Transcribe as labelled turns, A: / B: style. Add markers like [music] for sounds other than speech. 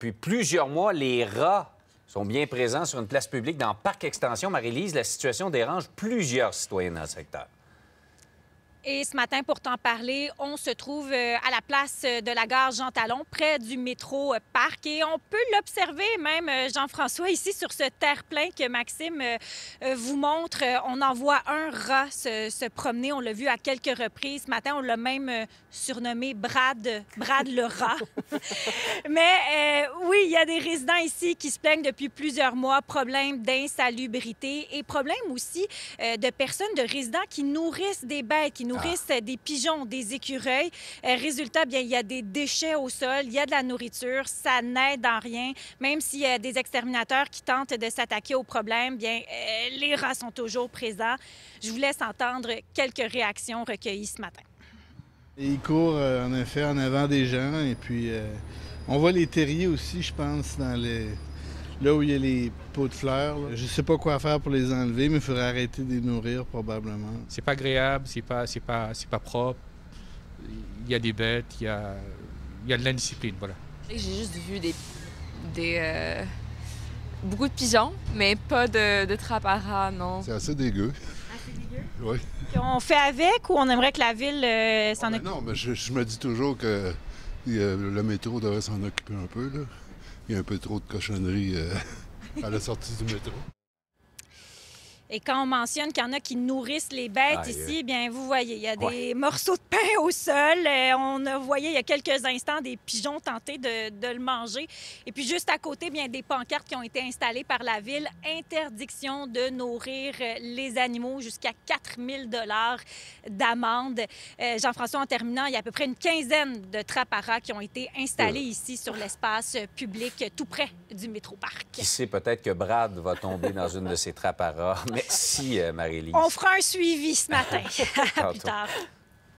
A: Depuis plusieurs mois, les rats sont bien présents sur une place publique dans Parc Extension. Marie-Lise, la situation dérange plusieurs citoyens dans le secteur.
B: Et ce matin, pour t'en parler, on se trouve euh, à la place de la gare Jean Talon, près du métro euh, Parc. Et on peut l'observer même, euh, Jean-François, ici sur ce terre-plein que Maxime vous montre. On en voit un rat se, promener. On l'a vu à quelques reprises. Ce matin, on l'a même surnommé Brad, Brad le rat. [laughs] Mais oui, il y a des résidents ici qui se plaignent depuis plusieurs mois. Problème d'insalubrité et problème aussi de personnes, de résidents qui nourrissent des bêtes, qui nourrissent ah. des pigeons, des écureuils. Euh, résultat, bien, il y a des déchets au sol, il y a de la nourriture, ça n'aide en rien. Même s'il y a des exterminateurs qui tentent de s'attaquer au problème, bien, euh, les rats sont toujours présents. Je vous laisse entendre quelques réactions recueillies ce matin.
C: Ils courent euh, en effet en avant des gens et puis on voit les terriers aussi, je pense, dans les là où il y a les pots de fleurs. Je ne sais pas quoi faire pour les enlever, mais il faudrait arrêter de les nourrir probablement.
D: C'est pas agréable, c'est pas, c'est pas, c'est pas propre. Il y a des bêtes, il y a, il y a de l'indiscipline, voilà.
E: J'ai juste vu des, des euh, beaucoup de pigeons, mais pas de, de trappes à rats, non.
F: C'est assez dégueu.
B: Assez dégueu?
F: Oui.
B: on fait avec ou on aimerait que la ville euh, s'en
F: ah,
B: occupe?
F: Non, mais je, je, me dis toujours que le métro devrait s'en occuper un peu. Là il y a un peu trop de cochonneries euh, [laughs] à la sortie du métro.
B: Et quand on mentionne qu'il y en a qui nourrissent les bêtes ici, bien vous voyez, il y a des morceaux de pain au sol. Euh, on a voyé il y a quelques instants des pigeons tenter de, de, le manger. Et puis juste à côté, bien des pancartes qui ont été installées par la ville, interdiction de nourrir euh, les animaux jusqu'à 4000 dollars d'amende. Euh, Jean-François, en terminant, il y a à peu près une quinzaine de rats qui ont été installés ici sur l'espace public tout près du métro parc.
A: Qui sait peut-être que Brad va tomber dans une de ces rats. [laughs] Merci, euh, Marie-Lise.
B: On fera un suivi ce matin. [laughs] à plus tard.